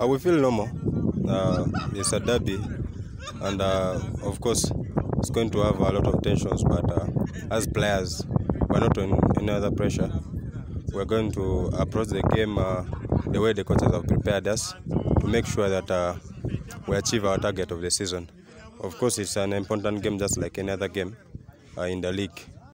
I will feel normal. Uh, it's a derby, and uh, of course, it's going to have a lot of tensions. But uh, as players, we're not in any other pressure. We're going to approach the game uh, the way the coaches have prepared us to make sure that uh, we achieve our target of the season. Of course, it's an important game, just like any other game uh, in the league.